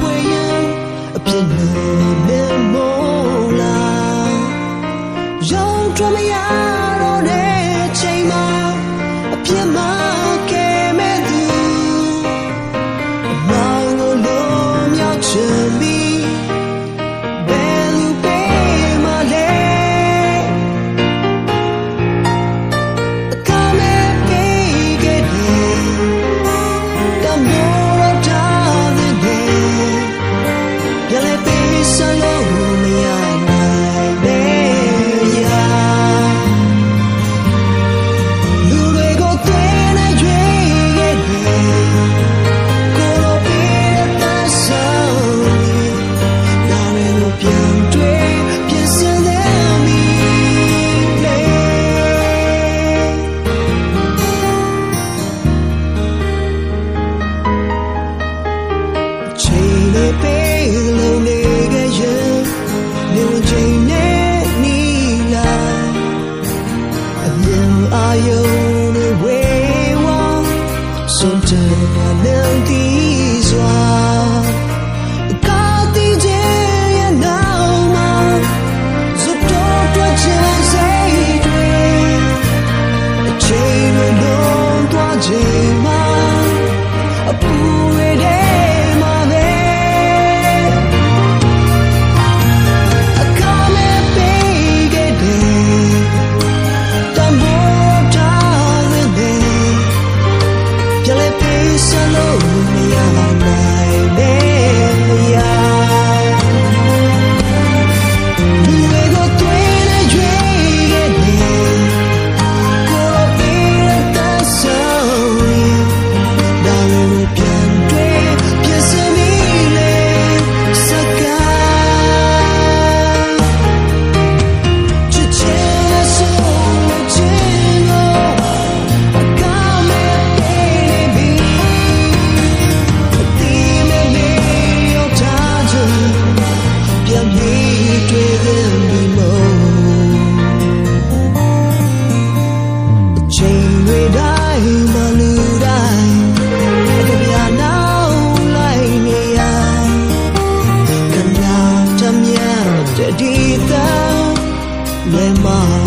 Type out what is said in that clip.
ပွေရင်အပြစ်နဲ့မေမောလာရောင်းကြမရ tua. jadi tahu memang